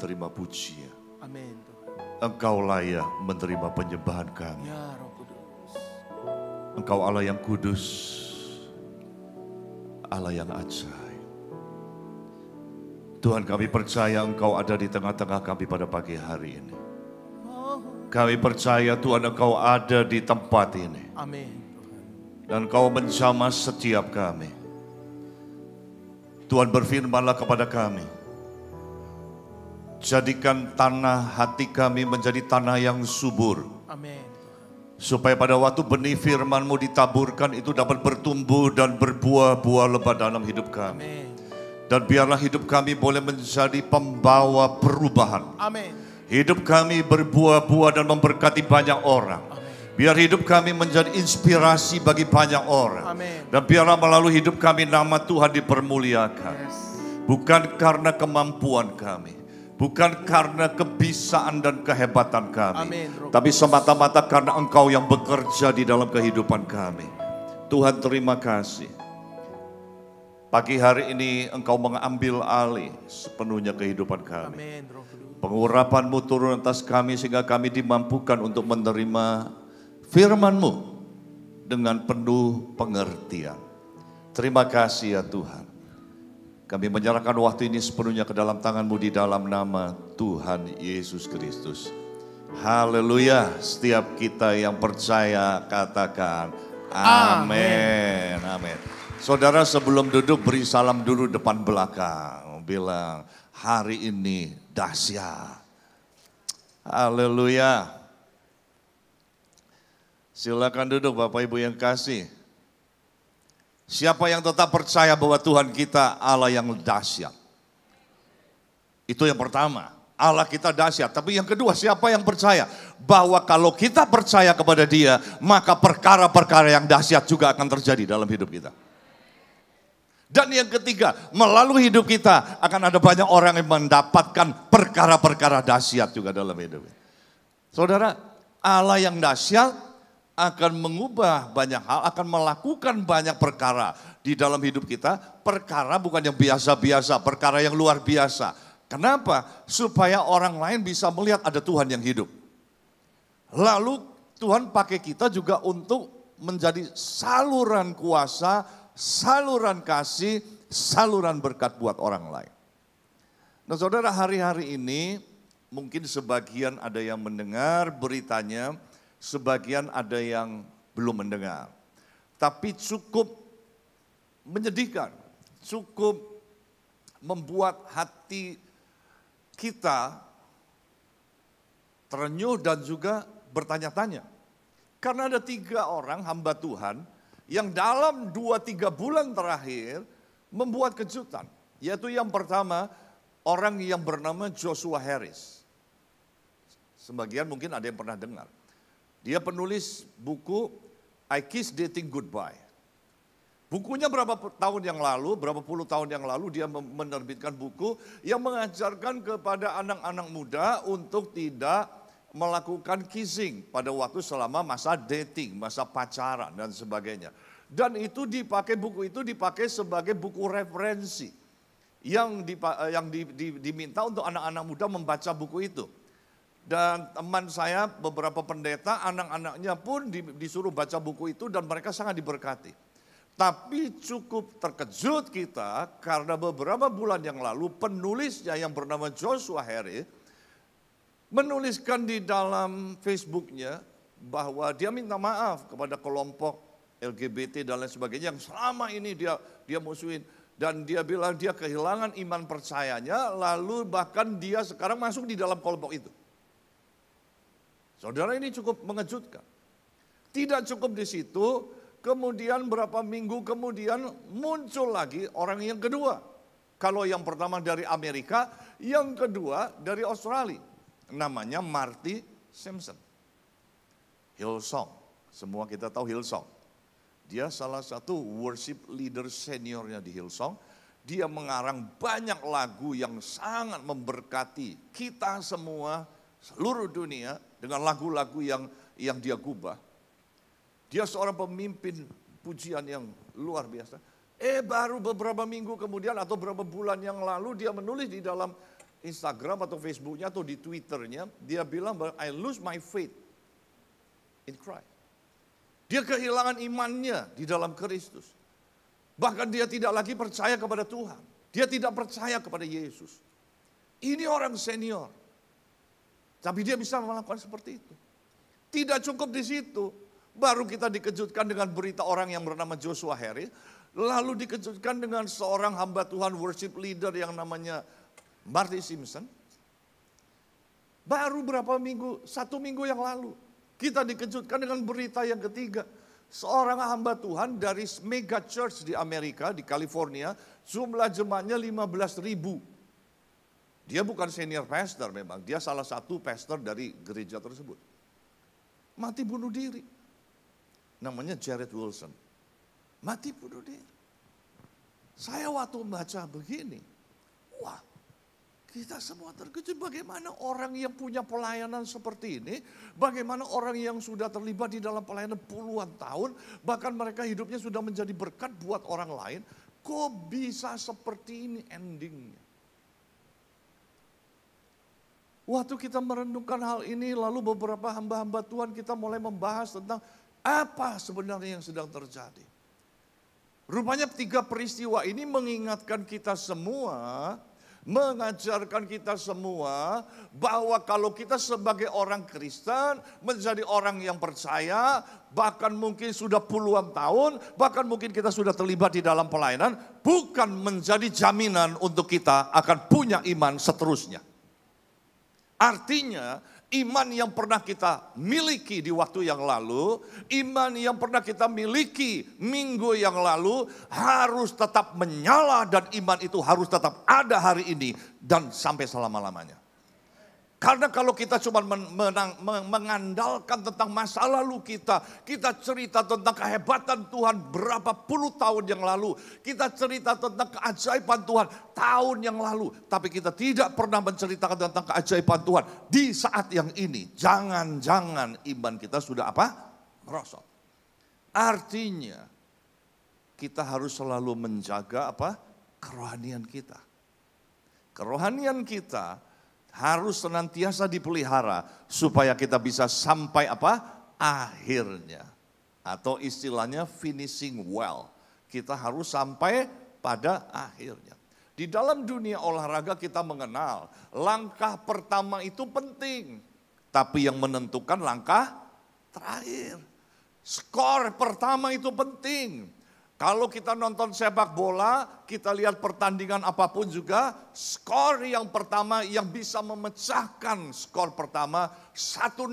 terima pujian. Amin. Engkau layak menerima penyembahan kami. Ya Roh Kudus. Engkau Allah yang kudus, Allah yang ajaib. Tuhan kami percaya Engkau ada di tengah-tengah kami pada pagi hari ini. Kami percaya Tuhan Engkau ada di tempat ini. Amin. Dan Engkau menjamah setiap kami. Tuhan berfirmanlah kepada kami. Jadikan tanah hati kami menjadi tanah yang subur. Amin. Supaya pada waktu benih firmanmu ditaburkan itu dapat bertumbuh dan berbuah-buah lebat dalam hidup kami. Amin. Dan biarlah hidup kami boleh menjadi pembawa perubahan. Amin. Hidup kami berbuah-buah dan memberkati banyak orang. Biar hidup kami menjadi inspirasi bagi banyak orang. Amin. Dan biarlah melalui hidup kami nama Tuhan dipermuliakan. Yes. Bukan karena kemampuan kami. Bukan karena kebisaan dan kehebatan kami. Amin, Tapi semata-mata karena engkau yang bekerja di dalam kehidupan kami. Tuhan terima kasih. Pagi hari ini engkau mengambil alih sepenuhnya kehidupan kami. Amin. Pengurapanmu turun atas kami sehingga kami dimampukan untuk menerima firmanmu dengan penuh pengertian. Terima kasih ya Tuhan. Kami menyerahkan waktu ini sepenuhnya ke dalam tanganmu di dalam nama Tuhan Yesus Kristus. Haleluya. Setiap kita yang percaya katakan amin. Amin. Saudara sebelum duduk beri salam dulu depan belakang. Bilang hari ini dahsyat. Haleluya. Silakan duduk Bapak Ibu yang kasih. Siapa yang tetap percaya bahwa Tuhan kita Allah yang dahsyat? Itu yang pertama. Allah kita dahsyat. Tapi yang kedua, siapa yang percaya bahwa kalau kita percaya kepada Dia, maka perkara-perkara yang dahsyat juga akan terjadi dalam hidup kita. Dan yang ketiga, melalui hidup kita akan ada banyak orang yang mendapatkan perkara-perkara dahsyat juga dalam hidup. Saudara, Allah yang dahsyat akan mengubah banyak hal, akan melakukan banyak perkara di dalam hidup kita. Perkara bukan yang biasa-biasa, perkara yang luar biasa. Kenapa? Supaya orang lain bisa melihat ada Tuhan yang hidup. Lalu Tuhan pakai kita juga untuk menjadi saluran kuasa, saluran kasih, saluran berkat buat orang lain. Nah saudara hari-hari ini mungkin sebagian ada yang mendengar beritanya, sebagian ada yang belum mendengar. Tapi cukup menyedihkan, cukup membuat hati kita terenyuh dan juga bertanya-tanya. Karena ada tiga orang hamba Tuhan yang dalam dua tiga bulan terakhir membuat kejutan. Yaitu yang pertama orang yang bernama Joshua Harris. Sebagian mungkin ada yang pernah dengar. Dia penulis buku I Kiss Dating Goodbye. Bukunya berapa tahun yang lalu, berapa puluh tahun yang lalu dia menerbitkan buku yang mengajarkan kepada anak-anak muda untuk tidak melakukan kissing pada waktu selama masa dating, masa pacaran dan sebagainya. Dan itu dipakai buku itu dipakai sebagai buku referensi yang yang di, di, diminta untuk anak-anak muda membaca buku itu. Dan teman saya beberapa pendeta anak-anaknya pun disuruh baca buku itu dan mereka sangat diberkati. Tapi cukup terkejut kita karena beberapa bulan yang lalu penulisnya yang bernama Joshua Harry menuliskan di dalam Facebooknya bahwa dia minta maaf kepada kelompok LGBT dan lain sebagainya yang selama ini dia dia musuhin dan dia bilang dia kehilangan iman percayanya lalu bahkan dia sekarang masuk di dalam kelompok itu. Saudara ini cukup mengejutkan. Tidak cukup di situ, Kemudian berapa minggu kemudian muncul lagi orang yang kedua. Kalau yang pertama dari Amerika, yang kedua dari Australia. Namanya Marty Simpson. Hillsong. Semua kita tahu Hillsong. Dia salah satu worship leader seniornya di Hillsong. Dia mengarang banyak lagu yang sangat memberkati kita semua, seluruh dunia dengan lagu-lagu yang yang dia gubah dia seorang pemimpin pujian yang luar biasa. Eh baru beberapa minggu kemudian atau beberapa bulan yang lalu dia menulis di dalam Instagram atau Facebooknya atau di Twitternya, dia bilang I lose my faith in Christ. Dia kehilangan imannya di dalam Kristus. Bahkan dia tidak lagi percaya kepada Tuhan. Dia tidak percaya kepada Yesus. Ini orang senior. Tapi dia bisa melakukan seperti itu. Tidak cukup di situ. Baru kita dikejutkan dengan berita orang yang bernama Joshua Harris. Lalu dikejutkan dengan seorang hamba Tuhan worship leader yang namanya Marty Simpson. Baru berapa minggu, satu minggu yang lalu. Kita dikejutkan dengan berita yang ketiga. Seorang hamba Tuhan dari mega church di Amerika, di California, jumlah jemaatnya 15 ribu. Dia bukan senior pastor memang, dia salah satu pastor dari gereja tersebut. Mati bunuh diri. Namanya Jared Wilson. Mati bunuh diri. Saya waktu baca begini, wah kita semua terkejut bagaimana orang yang punya pelayanan seperti ini, bagaimana orang yang sudah terlibat di dalam pelayanan puluhan tahun, bahkan mereka hidupnya sudah menjadi berkat buat orang lain, kok bisa seperti ini endingnya? Waktu kita merenungkan hal ini, lalu beberapa hamba-hamba Tuhan kita mulai membahas tentang apa sebenarnya yang sedang terjadi. Rupanya tiga peristiwa ini mengingatkan kita semua, mengajarkan kita semua bahwa kalau kita sebagai orang Kristen menjadi orang yang percaya, bahkan mungkin sudah puluhan tahun, bahkan mungkin kita sudah terlibat di dalam pelayanan, bukan menjadi jaminan untuk kita akan punya iman seterusnya. Artinya iman yang pernah kita miliki di waktu yang lalu, iman yang pernah kita miliki minggu yang lalu harus tetap menyala dan iman itu harus tetap ada hari ini dan sampai selama-lamanya. Karena kalau kita cuma menang, mengandalkan tentang masa lalu kita, kita cerita tentang kehebatan Tuhan berapa puluh tahun yang lalu, kita cerita tentang keajaiban Tuhan tahun yang lalu, tapi kita tidak pernah menceritakan tentang keajaiban Tuhan di saat yang ini. Jangan-jangan iman kita sudah apa? Merosot. Artinya kita harus selalu menjaga apa? Kerohanian kita. Kerohanian kita harus senantiasa dipelihara supaya kita bisa sampai apa? akhirnya. Atau istilahnya finishing well. Kita harus sampai pada akhirnya. Di dalam dunia olahraga kita mengenal langkah pertama itu penting. Tapi yang menentukan langkah terakhir. Skor pertama itu penting. Kalau kita nonton sepak bola, kita lihat pertandingan apa pun juga, skor yang pertama yang bisa memecahkan skor pertama 1-0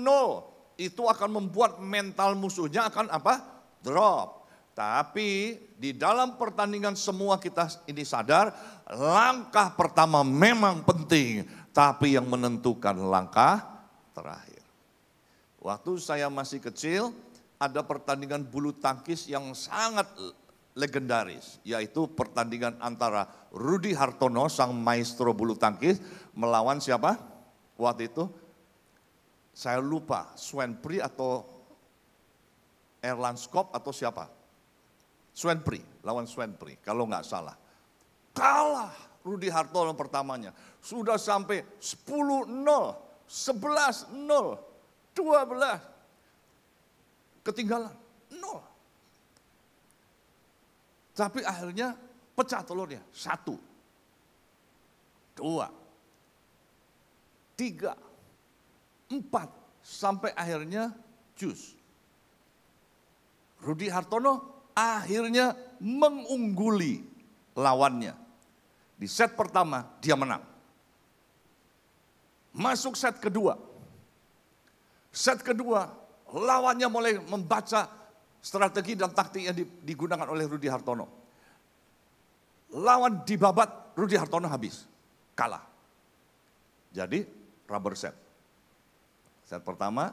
itu akan membuat mental musuhnya akan apa? Drop. Tapi di dalam pertandingan semua kita ini sadar langkah pertama memang penting, tapi yang menentukan langkah terakhir. Waktu saya masih kecil, ada pertandingan bulu tangkis yang sangat legendaris, yaitu pertandingan antara Rudi Hartono, sang maestro bulu tangkis, melawan siapa? Waktu itu saya lupa, Swenpri atau Erlan Skop atau siapa? Swenpri, lawan Swenpri, kalau nggak salah. Kalah Rudi Hartono pertamanya. Sudah sampai 10-0, 11-0, 12. Ketinggalan, nol. Tapi akhirnya pecah telurnya. Satu, dua, tiga, empat, sampai akhirnya jus. Rudi Hartono akhirnya mengungguli lawannya. Di set pertama dia menang. Masuk set kedua. Set kedua lawannya mulai membaca strategi dan taktik yang digunakan oleh Rudi Hartono. Lawan dibabat, Rudi Hartono habis. Kalah. Jadi rubber set. Set pertama,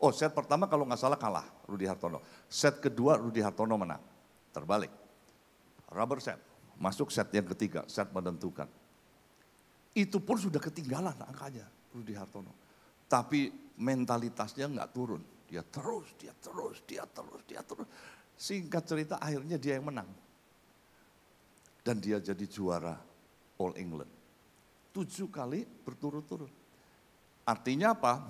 oh set pertama kalau nggak salah kalah Rudi Hartono. Set kedua Rudi Hartono menang. Terbalik. Rubber set. Masuk set yang ketiga, set menentukan. Itu pun sudah ketinggalan angkanya Rudi Hartono. Tapi mentalitasnya nggak turun dia terus, dia terus, dia terus, dia terus. Singkat cerita akhirnya dia yang menang. Dan dia jadi juara All England. Tujuh kali berturut-turut. Artinya apa?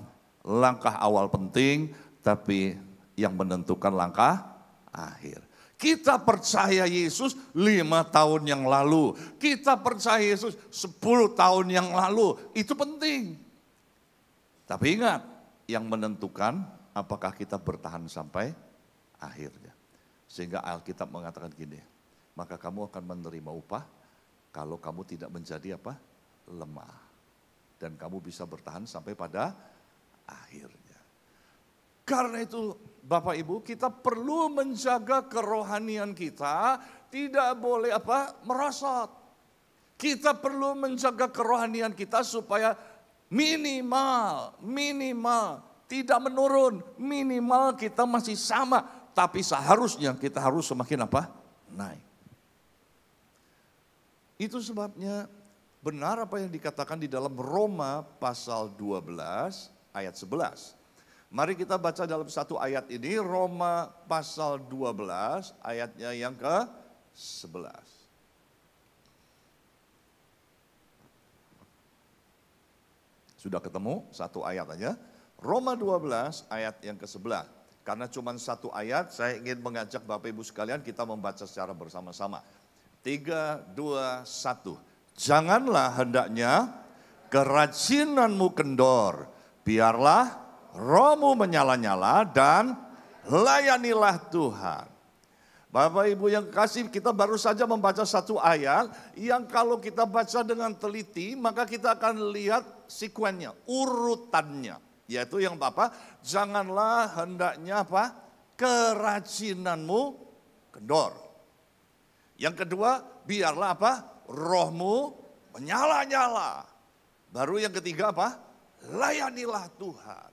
Langkah awal penting, tapi yang menentukan langkah akhir. Kita percaya Yesus lima tahun yang lalu. Kita percaya Yesus sepuluh tahun yang lalu. Itu penting. Tapi ingat, yang menentukan apakah kita bertahan sampai akhirnya. Sehingga Alkitab mengatakan gini, maka kamu akan menerima upah kalau kamu tidak menjadi apa? lemah. Dan kamu bisa bertahan sampai pada akhirnya. Karena itu Bapak Ibu kita perlu menjaga kerohanian kita tidak boleh apa merosot. Kita perlu menjaga kerohanian kita supaya minimal, minimal tidak menurun, minimal kita masih sama, tapi seharusnya kita harus semakin apa? naik. Itu sebabnya benar apa yang dikatakan di dalam Roma pasal 12 ayat 11. Mari kita baca dalam satu ayat ini Roma pasal 12 ayatnya yang ke 11. Sudah ketemu satu ayat aja. Roma 12 ayat yang ke-11. Karena cuma satu ayat, saya ingin mengajak Bapak Ibu sekalian kita membaca secara bersama-sama. Tiga, dua, satu. Janganlah hendaknya kerajinanmu kendor. Biarlah rohmu menyala-nyala dan layanilah Tuhan. Bapak Ibu yang kasih, kita baru saja membaca satu ayat yang kalau kita baca dengan teliti, maka kita akan lihat sekuennya, urutannya. Yaitu yang Bapak, janganlah hendaknya apa? Kerajinanmu kendor. Yang kedua, biarlah apa? Rohmu menyala-nyala. Baru yang ketiga apa? Layanilah Tuhan.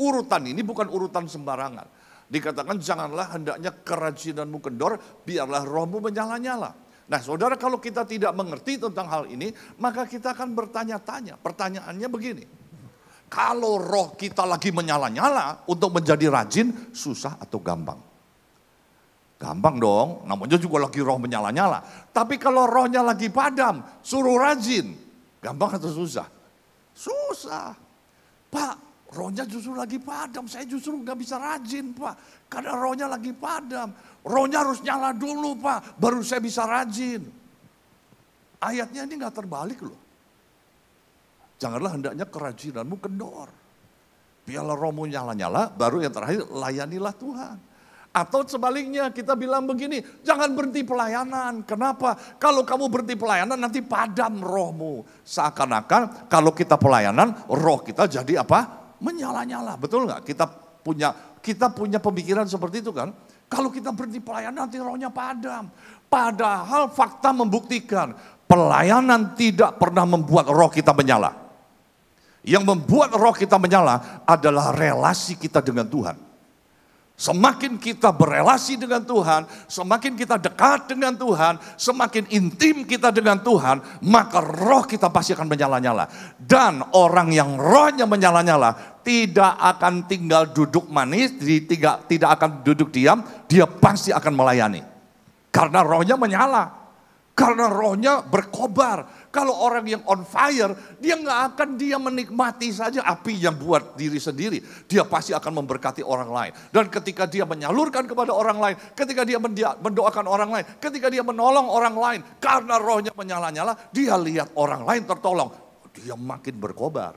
Urutan ini bukan urutan sembarangan. Dikatakan janganlah hendaknya kerajinanmu kendor, biarlah rohmu menyala-nyala. Nah saudara kalau kita tidak mengerti tentang hal ini, maka kita akan bertanya-tanya. Pertanyaannya begini, kalau roh kita lagi menyala-nyala untuk menjadi rajin, susah atau gampang? Gampang dong, namanya juga lagi roh menyala-nyala. Tapi kalau rohnya lagi padam, suruh rajin. Gampang atau susah? Susah. Pak, rohnya justru lagi padam, saya justru nggak bisa rajin pak. Karena rohnya lagi padam. Rohnya harus nyala dulu pak, baru saya bisa rajin. Ayatnya ini nggak terbalik loh. Janganlah hendaknya kerajinanmu kendor. Biarlah rohmu nyala-nyala, baru yang terakhir layanilah Tuhan. Atau sebaliknya kita bilang begini, jangan berhenti pelayanan. Kenapa? Kalau kamu berhenti pelayanan nanti padam rohmu. Seakan-akan kalau kita pelayanan, roh kita jadi apa? Menyala-nyala. Betul nggak? Kita punya kita punya pemikiran seperti itu kan? Kalau kita berhenti pelayanan nanti rohnya padam. Padahal fakta membuktikan pelayanan tidak pernah membuat roh kita menyala. Yang membuat roh kita menyala adalah relasi kita dengan Tuhan. Semakin kita berelasi dengan Tuhan, semakin kita dekat dengan Tuhan, semakin intim kita dengan Tuhan, maka roh kita pasti akan menyala-nyala. Dan orang yang rohnya menyala-nyala tidak akan tinggal duduk manis, tidak, akan duduk diam, dia pasti akan melayani. Karena rohnya menyala, karena rohnya berkobar. Kalau orang yang on fire, dia nggak akan dia menikmati saja api yang buat diri sendiri. Dia pasti akan memberkati orang lain. Dan ketika dia menyalurkan kepada orang lain, ketika dia mendoakan orang lain, ketika dia menolong orang lain, karena rohnya menyala-nyala, dia lihat orang lain tertolong. Dia makin berkobar.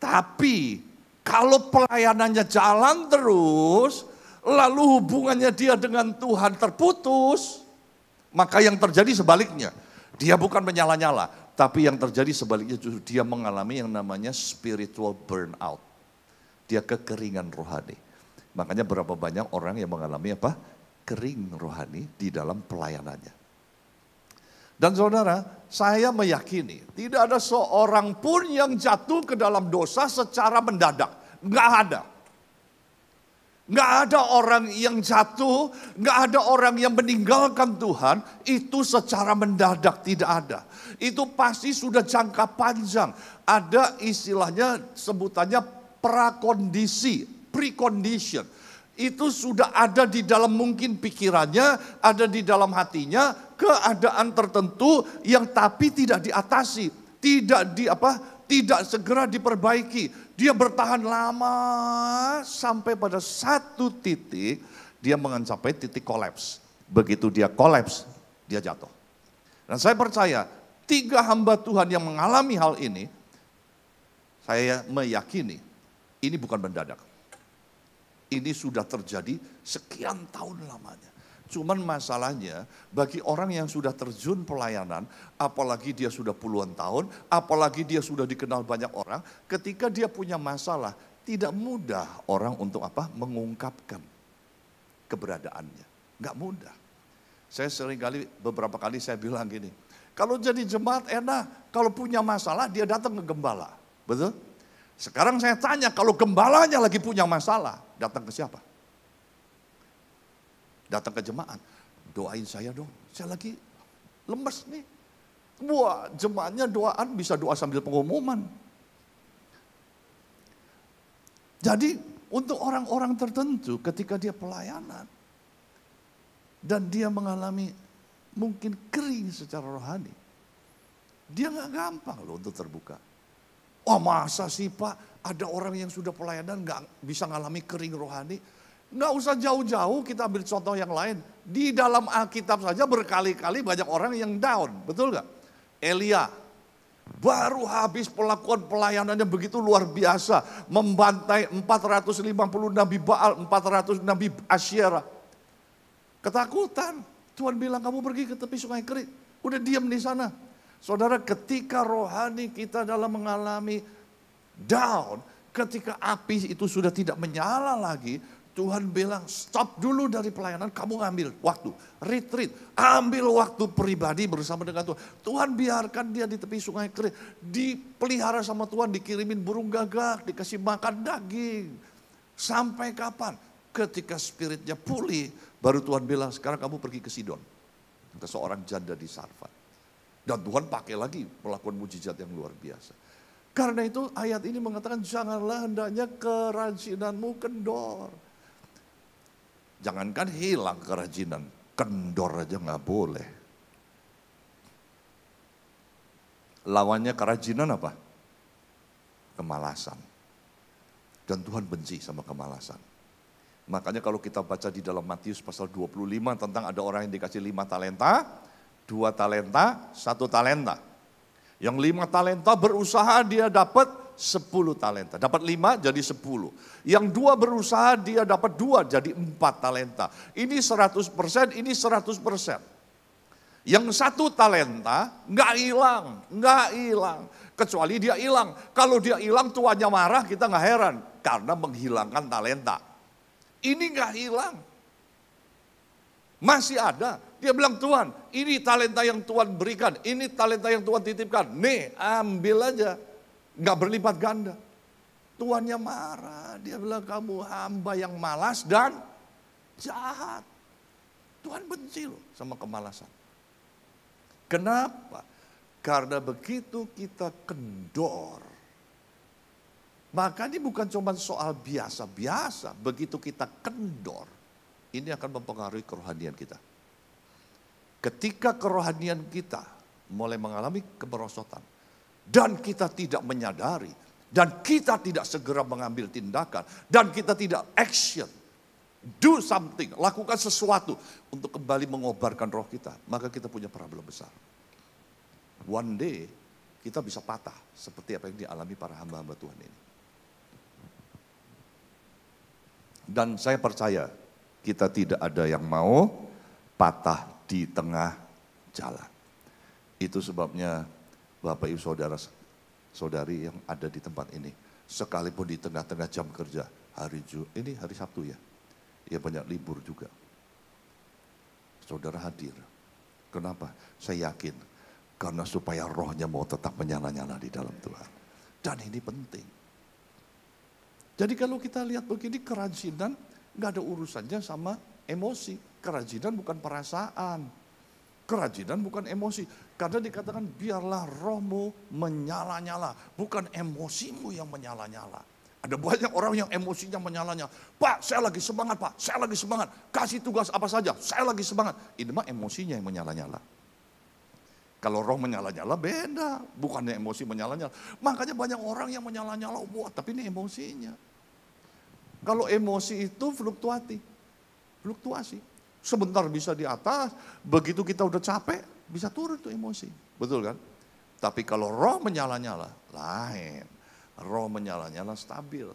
Tapi kalau pelayanannya jalan terus, lalu hubungannya dia dengan Tuhan terputus, maka yang terjadi sebaliknya dia bukan menyala-nyala, tapi yang terjadi sebaliknya justru dia mengalami yang namanya spiritual burnout. Dia kekeringan rohani. Makanya berapa banyak orang yang mengalami apa? Kering rohani di dalam pelayanannya. Dan saudara, saya meyakini tidak ada seorang pun yang jatuh ke dalam dosa secara mendadak. Enggak ada. Nggak ada orang yang jatuh, nggak ada orang yang meninggalkan Tuhan, itu secara mendadak tidak ada. Itu pasti sudah jangka panjang. Ada istilahnya sebutannya prakondisi, precondition. itu sudah ada di dalam mungkin pikirannya, ada di dalam hatinya, keadaan tertentu yang tapi tidak diatasi, tidak di apa? Tidak segera diperbaiki. Dia bertahan lama sampai pada satu titik dia mencapai titik kolaps. Begitu dia kolaps, dia jatuh. Dan saya percaya tiga hamba Tuhan yang mengalami hal ini, saya meyakini ini bukan mendadak. Ini sudah terjadi sekian tahun lamanya. Cuman masalahnya bagi orang yang sudah terjun pelayanan, apalagi dia sudah puluhan tahun, apalagi dia sudah dikenal banyak orang, ketika dia punya masalah, tidak mudah orang untuk apa? Mengungkapkan keberadaannya. Enggak mudah. Saya sering kali, beberapa kali saya bilang gini, kalau jadi jemaat enak, kalau punya masalah dia datang ke gembala. Betul? Sekarang saya tanya, kalau gembalanya lagi punya masalah, datang ke siapa? Datang ke jemaat. Doain saya dong, saya lagi lemes nih. Wah jemaatnya doaan bisa doa sambil pengumuman. Jadi untuk orang-orang tertentu ketika dia pelayanan dan dia mengalami mungkin kering secara rohani, dia nggak gampang loh untuk terbuka. Oh masa sih pak ada orang yang sudah pelayanan nggak bisa ngalami kering rohani? Nggak usah jauh-jauh kita ambil contoh yang lain. Di dalam Alkitab saja berkali-kali banyak orang yang down. Betul nggak? Elia baru habis pelakuan pelayanannya begitu luar biasa. Membantai 450 Nabi Baal, 400 Nabi Asyera. Ketakutan. Tuhan bilang kamu pergi ke tepi sungai Kerit. Udah diam di sana. Saudara ketika rohani kita dalam mengalami down. Ketika api itu sudah tidak menyala lagi Tuhan bilang stop dulu dari pelayanan, kamu ngambil waktu, retreat, ambil waktu pribadi bersama dengan Tuhan. Tuhan biarkan dia di tepi sungai kering, dipelihara sama Tuhan, dikirimin burung gagak, dikasih makan daging. Sampai kapan? Ketika spiritnya pulih, baru Tuhan bilang sekarang kamu pergi ke Sidon. Ke seorang janda di Sarfat. Dan Tuhan pakai lagi melakukan mujizat yang luar biasa. Karena itu ayat ini mengatakan janganlah hendaknya kerajinanmu kendor Jangankan hilang kerajinan, kendor aja nggak boleh. Lawannya kerajinan apa? Kemalasan. Dan Tuhan benci sama kemalasan. Makanya kalau kita baca di dalam Matius pasal 25 tentang ada orang yang dikasih lima talenta, dua talenta, satu talenta. Yang lima talenta berusaha dia dapat 10 talenta. Dapat 5 jadi 10. Yang dua berusaha dia dapat dua jadi 4 talenta. Ini 100%, ini 100%. Yang satu talenta nggak hilang, nggak hilang. Kecuali dia hilang. Kalau dia hilang tuannya marah kita nggak heran. Karena menghilangkan talenta. Ini nggak hilang. Masih ada. Dia bilang Tuhan ini talenta yang Tuhan berikan. Ini talenta yang Tuhan titipkan. Nih ambil aja nggak berlipat ganda. Tuannya marah, dia bilang kamu hamba yang malas dan jahat. Tuhan benci loh sama kemalasan. Kenapa? Karena begitu kita kendor. Maka ini bukan cuma soal biasa-biasa. Begitu kita kendor, ini akan mempengaruhi kerohanian kita. Ketika kerohanian kita mulai mengalami kemerosotan, dan kita tidak menyadari. Dan kita tidak segera mengambil tindakan. Dan kita tidak action. Do something. Lakukan sesuatu untuk kembali mengobarkan roh kita. Maka kita punya problem besar. One day kita bisa patah seperti apa yang dialami para hamba-hamba Tuhan ini. Dan saya percaya kita tidak ada yang mau patah di tengah jalan. Itu sebabnya Bapak Ibu Saudara Saudari yang ada di tempat ini. Sekalipun di tengah-tengah jam kerja, hari Ju, ini hari Sabtu ya. Ya banyak libur juga. Saudara hadir. Kenapa? Saya yakin. Karena supaya rohnya mau tetap menyala-nyala di dalam Tuhan. Dan ini penting. Jadi kalau kita lihat begini kerajinan nggak ada urusannya sama emosi. Kerajinan bukan perasaan. Kerajinan bukan emosi. Karena dikatakan biarlah rohmu menyala-nyala. Bukan emosimu yang menyala-nyala. Ada banyak orang yang emosinya menyalanya. Pak, saya lagi semangat Pak, saya lagi semangat. Kasih tugas apa saja, saya lagi semangat. Ini mah emosinya yang menyala-nyala. Kalau roh menyala-nyala beda, bukannya emosi menyala-nyala. Makanya banyak orang yang menyala-nyala, wah tapi ini emosinya. Kalau emosi itu fluktuatif, fluktuasi. Sebentar bisa di atas, begitu kita udah capek, bisa turun tuh emosi. Betul kan? Tapi kalau roh menyala-nyala, lain. Roh menyala-nyala stabil.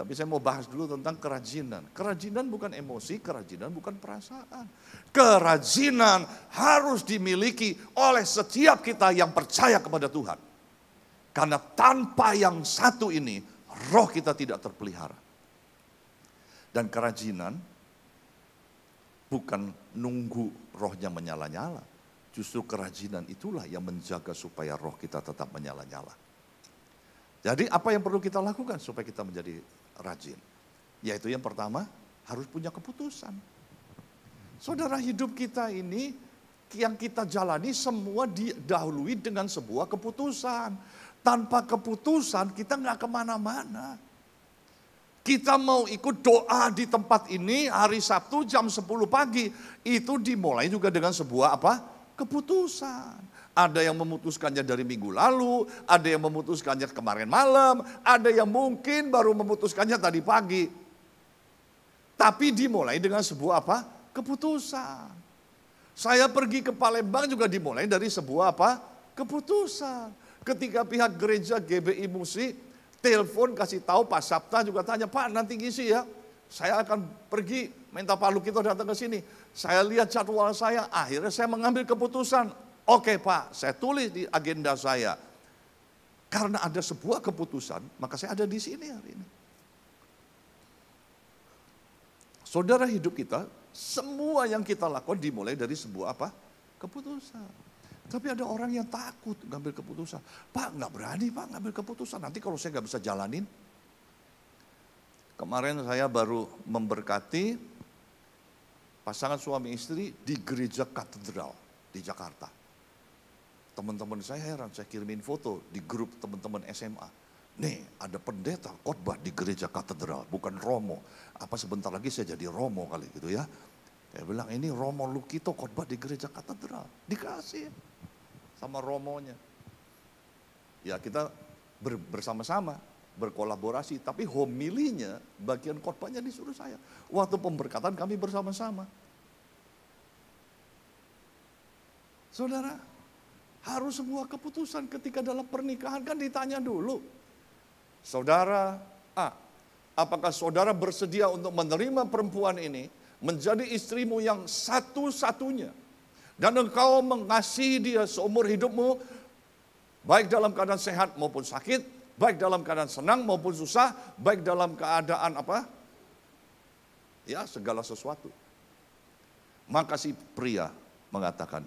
Tapi saya mau bahas dulu tentang kerajinan. Kerajinan bukan emosi, kerajinan bukan perasaan. Kerajinan harus dimiliki oleh setiap kita yang percaya kepada Tuhan. Karena tanpa yang satu ini, roh kita tidak terpelihara. Dan kerajinan bukan nunggu rohnya menyala-nyala. Justru kerajinan itulah yang menjaga supaya roh kita tetap menyala-nyala. Jadi apa yang perlu kita lakukan supaya kita menjadi rajin. Yaitu yang pertama harus punya keputusan. Saudara hidup kita ini yang kita jalani semua didahului dengan sebuah keputusan. Tanpa keputusan kita nggak ke mana-mana. Kita mau ikut doa di tempat ini hari Sabtu jam 10 pagi. Itu dimulai juga dengan sebuah apa? Keputusan. Ada yang memutuskannya dari minggu lalu, ada yang memutuskannya kemarin malam, ada yang mungkin baru memutuskannya tadi pagi. Tapi dimulai dengan sebuah apa? Keputusan. Saya pergi ke Palembang juga dimulai dari sebuah apa? Keputusan. Ketika pihak gereja GBI Musi telepon kasih tahu Pak Sabta juga tanya, Pak nanti ngisi ya. Saya akan pergi minta Pak Lukito datang ke sini. Saya lihat jadwal saya, akhirnya saya mengambil keputusan Oke Pak, saya tulis di agenda saya. Karena ada sebuah keputusan, maka saya ada di sini hari ini. Saudara hidup kita, semua yang kita lakukan dimulai dari sebuah apa? Keputusan. Tapi ada orang yang takut ngambil keputusan. Pak nggak berani pak ngambil keputusan. Nanti kalau saya nggak bisa jalanin. Kemarin saya baru memberkati pasangan suami istri di gereja katedral di Jakarta. Teman-teman saya heran, saya kirimin foto di grup teman-teman SMA. Nih ada pendeta khotbah di gereja katedral, bukan Romo. Apa sebentar lagi saya jadi Romo kali gitu ya. Saya bilang ini Romo Lukito khotbah di gereja katedral. Dikasih sama Romonya. Ya kita ber, bersama-sama berkolaborasi. Tapi homilinya bagian khotbahnya disuruh saya. Waktu pemberkatan kami bersama-sama. Saudara, harus sebuah keputusan ketika dalam pernikahan kan ditanya dulu. Saudara A, apakah saudara bersedia untuk menerima perempuan ini menjadi istrimu yang satu-satunya? Dan engkau mengasihi dia seumur hidupmu, baik dalam keadaan sehat maupun sakit, baik dalam keadaan senang maupun susah, baik dalam keadaan apa? Ya, segala sesuatu. Maka si pria mengatakan,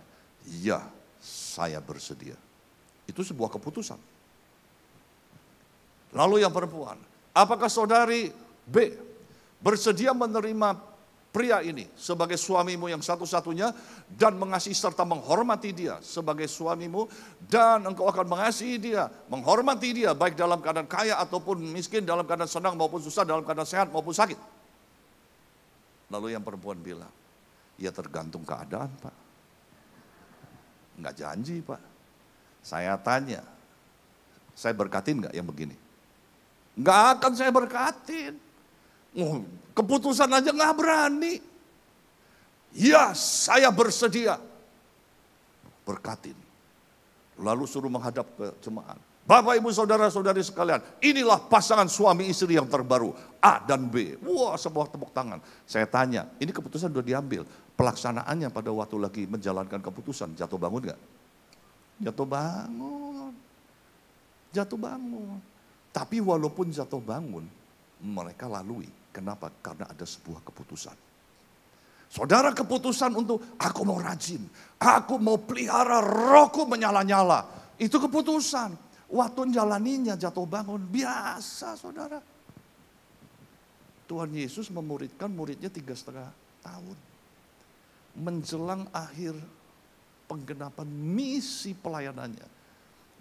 ya saya bersedia. Itu sebuah keputusan. Lalu yang perempuan, apakah saudari B bersedia menerima pria ini sebagai suamimu yang satu-satunya dan mengasihi serta menghormati dia sebagai suamimu dan engkau akan mengasihi dia, menghormati dia baik dalam keadaan kaya ataupun miskin, dalam keadaan senang maupun susah, dalam keadaan sehat maupun sakit. Lalu yang perempuan bilang, ya tergantung keadaan Pak. Enggak janji Pak. Saya tanya, saya berkatin enggak yang begini? Enggak akan saya berkatin. Oh, keputusan aja enggak berani. Ya saya bersedia. Berkatin. Lalu suruh menghadap ke jemaat. Bapak, ibu, saudara, saudari sekalian, inilah pasangan suami istri yang terbaru, A dan B. Wah, sebuah tepuk tangan. Saya tanya, ini keputusan sudah diambil. Pelaksanaannya pada waktu lagi menjalankan keputusan, jatuh bangun nggak? Jatuh bangun. Jatuh bangun. Tapi walaupun jatuh bangun, mereka lalui. Kenapa? Karena ada sebuah keputusan. Saudara keputusan untuk aku mau rajin, aku mau pelihara rohku menyala-nyala. Itu keputusan. Waktu jalaninya jatuh bangun, biasa saudara. Tuhan Yesus memuridkan muridnya tiga setengah tahun. Menjelang akhir penggenapan misi pelayanannya.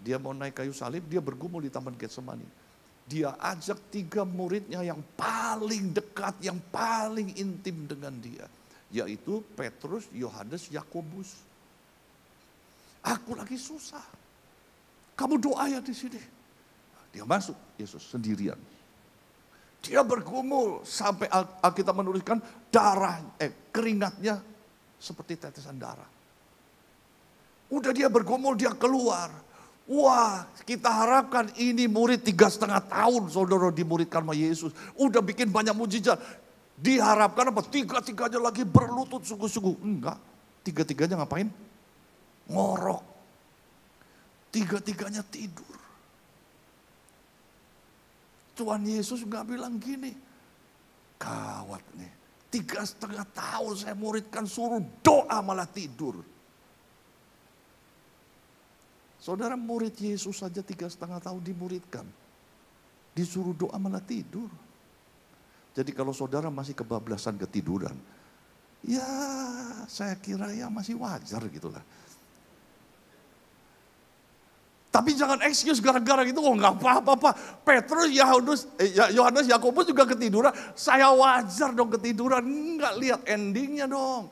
Dia mau naik kayu salib, dia bergumul di Taman Getsemani. Dia ajak tiga muridnya yang paling dekat, yang paling intim dengan dia. Yaitu Petrus, Yohanes, Yakobus. Aku lagi susah. Kamu doa ya di sini. Dia masuk, Yesus sendirian. Dia bergumul sampai Alkitab menuliskan darah, eh keringatnya seperti tetesan darah. Udah dia bergumul, dia keluar. Wah, kita harapkan ini murid tiga setengah tahun saudara dimuridkan sama Yesus. Udah bikin banyak mujizat. Diharapkan apa? Tiga-tiganya lagi berlutut sungguh-sungguh. Enggak, tiga-tiganya ngapain? Ngorok. Tiga-tiganya tidur. Tuhan Yesus nggak bilang gini. Kawat nih. Tiga setengah tahun saya muridkan suruh doa malah tidur. Saudara murid Yesus saja tiga setengah tahun dimuridkan. Disuruh doa malah tidur. Jadi kalau saudara masih kebablasan ketiduran, ya saya kira ya masih wajar gitulah. Tapi jangan excuse gara-gara gitu, oh nggak apa-apa. Petrus, Yohanes, eh, ya, Yohanes, Yakobus juga ketiduran. Saya wajar dong ketiduran, nggak lihat endingnya dong.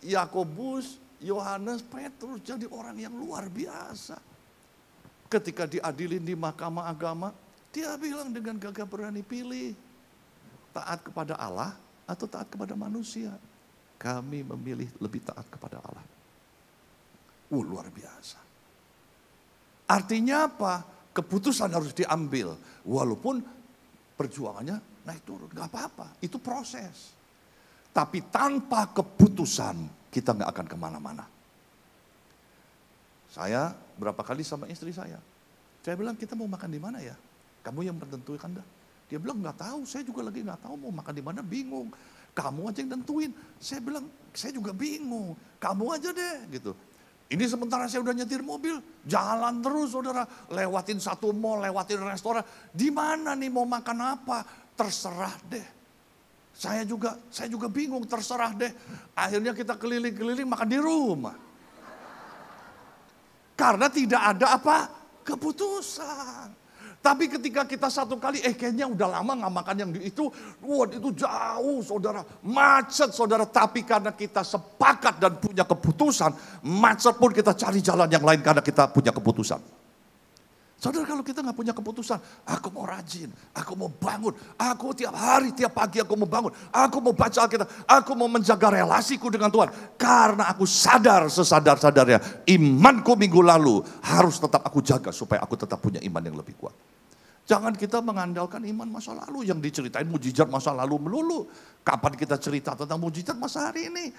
Yakobus, Yohanes, Petrus jadi orang yang luar biasa. Ketika diadilin di mahkamah agama, dia bilang dengan gagah berani pilih taat kepada Allah atau taat kepada manusia. Kami memilih lebih taat kepada Allah. Uh, luar biasa. Artinya apa? Keputusan harus diambil. Walaupun perjuangannya naik turun. Gak apa-apa, itu proses. Tapi tanpa keputusan kita nggak akan ke mana-mana. Saya berapa kali sama istri saya. Saya bilang kita mau makan di mana ya? Kamu yang menentukan dah. Dia bilang nggak tahu, saya juga lagi nggak tahu mau makan di mana, bingung. Kamu aja yang tentuin. Saya bilang saya juga bingung. Kamu aja deh gitu. Ini sementara saya udah nyetir mobil, jalan terus saudara, lewatin satu mall, lewatin restoran. Di mana nih mau makan apa? Terserah deh. Saya juga, saya juga bingung, terserah deh. Akhirnya kita keliling-keliling makan di rumah. Karena tidak ada apa? Keputusan. Tapi ketika kita satu kali, eh kayaknya udah lama nggak makan yang itu, wah itu jauh saudara, macet saudara. Tapi karena kita sepakat dan punya keputusan, macet pun kita cari jalan yang lain karena kita punya keputusan. Saudara kalau kita nggak punya keputusan, aku mau rajin, aku mau bangun, aku tiap hari, tiap pagi aku mau bangun, aku mau baca Alkitab, aku mau menjaga relasiku dengan Tuhan. Karena aku sadar sesadar-sadarnya, imanku minggu lalu harus tetap aku jaga supaya aku tetap punya iman yang lebih kuat. Jangan kita mengandalkan iman masa lalu yang diceritain mujizat masa lalu melulu. Kapan kita cerita tentang mujizat masa hari ini?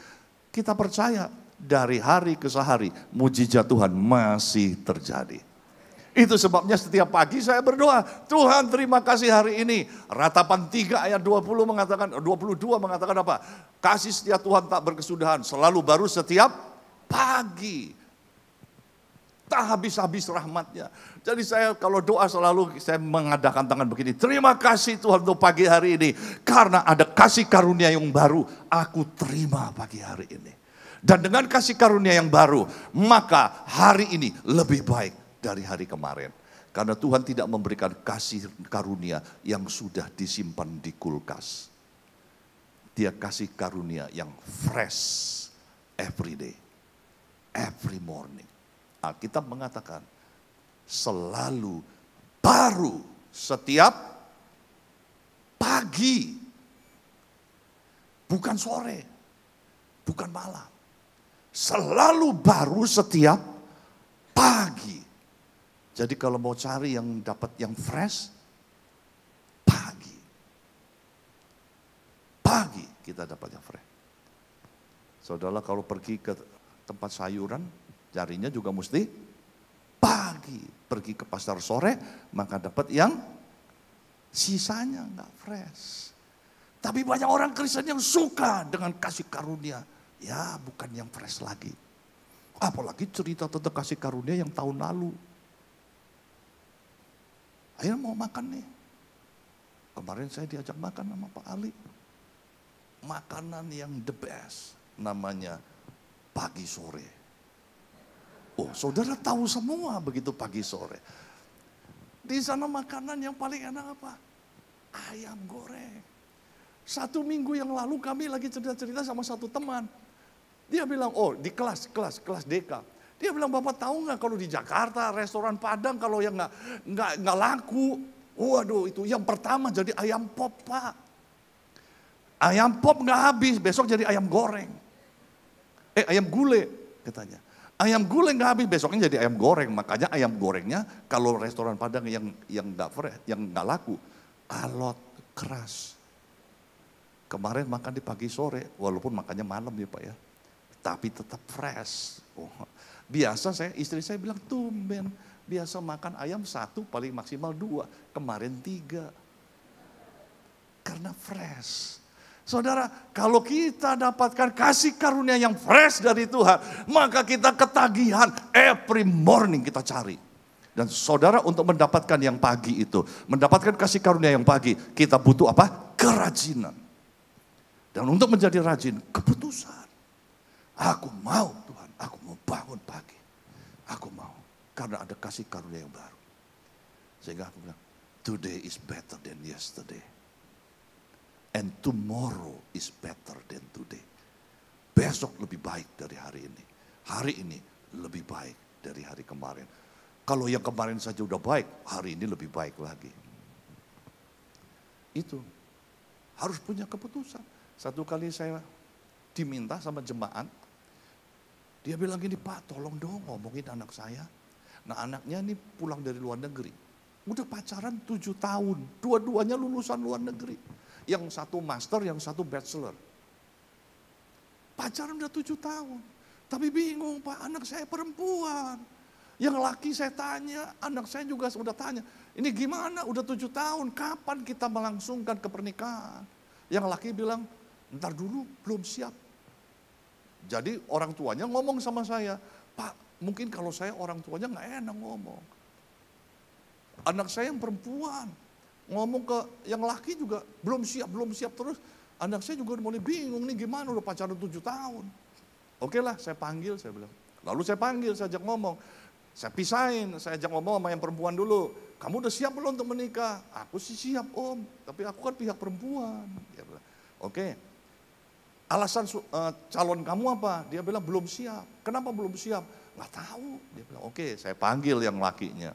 Kita percaya dari hari ke sehari mujizat Tuhan masih terjadi. Itu sebabnya setiap pagi saya berdoa, Tuhan terima kasih hari ini. Ratapan 3 ayat 20 mengatakan 22 mengatakan apa? Kasih setia Tuhan tak berkesudahan, selalu baru setiap pagi. Tak habis-habis rahmatnya. Jadi saya kalau doa selalu saya mengadakan tangan begini. Terima kasih Tuhan untuk pagi hari ini. Karena ada kasih karunia yang baru. Aku terima pagi hari ini. Dan dengan kasih karunia yang baru. Maka hari ini lebih baik dari hari kemarin. Karena Tuhan tidak memberikan kasih karunia yang sudah disimpan di kulkas. Dia kasih karunia yang fresh every day. Every morning Alkitab mengatakan selalu baru setiap pagi. Bukan sore, bukan malam. Selalu baru setiap pagi. Jadi kalau mau cari yang dapat yang fresh, pagi. Pagi kita dapat yang fresh. Saudara kalau pergi ke tempat sayuran, Carinya juga mesti pagi. Pergi ke pasar sore, maka dapat yang sisanya nggak fresh. Tapi banyak orang Kristen yang suka dengan kasih karunia. Ya bukan yang fresh lagi. Apalagi cerita tentang kasih karunia yang tahun lalu. Ayo mau makan nih. Kemarin saya diajak makan sama Pak Ali. Makanan yang the best. Namanya pagi sore. Oh, saudara tahu semua begitu pagi sore. Di sana makanan yang paling enak apa? Ayam goreng. Satu minggu yang lalu kami lagi cerita-cerita sama satu teman. Dia bilang, oh di kelas, kelas, kelas DK. Dia bilang, Bapak tahu nggak kalau di Jakarta restoran Padang kalau yang nggak nggak nggak laku, waduh itu yang pertama jadi ayam pop pak. Ayam pop nggak habis, besok jadi ayam goreng. Eh ayam gulai katanya. Ayam gulai nggak habis, besoknya jadi ayam goreng. Makanya ayam gorengnya kalau restoran Padang yang yang nggak fresh, yang nggak laku, alot keras. Kemarin makan di pagi sore, walaupun makannya malam ya Pak ya tapi tetap fresh. Oh, biasa saya, istri saya bilang tumben, biasa makan ayam satu paling maksimal dua, kemarin tiga. Karena fresh. Saudara, kalau kita dapatkan kasih karunia yang fresh dari Tuhan, maka kita ketagihan every morning kita cari. Dan saudara untuk mendapatkan yang pagi itu, mendapatkan kasih karunia yang pagi, kita butuh apa? Kerajinan. Dan untuk menjadi rajin, keputusan. Aku mau bangun pagi. Aku mau. Karena ada kasih karunia yang baru. Sehingga aku bilang, today is better than yesterday. And tomorrow is better than today. Besok lebih baik dari hari ini. Hari ini lebih baik dari hari kemarin. Kalau yang kemarin saja udah baik, hari ini lebih baik lagi. Itu harus punya keputusan. Satu kali saya diminta sama jemaat dia bilang gini, Pak tolong dong ngomongin anak saya. Nah anaknya ini pulang dari luar negeri. Udah pacaran tujuh tahun. Dua-duanya lulusan luar negeri. Yang satu master, yang satu bachelor. Pacaran udah tujuh tahun. Tapi bingung Pak, anak saya perempuan. Yang laki saya tanya, anak saya juga sudah tanya. Ini gimana, udah tujuh tahun, kapan kita melangsungkan ke pernikahan? Yang laki bilang, ntar dulu belum siap. Jadi orang tuanya ngomong sama saya, Pak mungkin kalau saya orang tuanya nggak enak ngomong. Anak saya yang perempuan, ngomong ke yang laki juga belum siap, belum siap terus. Anak saya juga mulai bingung nih gimana udah pacaran tujuh tahun. Oke lah saya panggil, saya bilang. Lalu saya panggil, saya ajak ngomong. Saya pisahin, saya ajak ngomong sama yang perempuan dulu. Kamu udah siap belum untuk menikah? Aku sih siap om, tapi aku kan pihak perempuan. Dia bilang, oke, Alasan uh, calon kamu apa? Dia bilang belum siap. Kenapa belum siap? Nggak tahu. Dia bilang oke okay, saya panggil yang lakinya.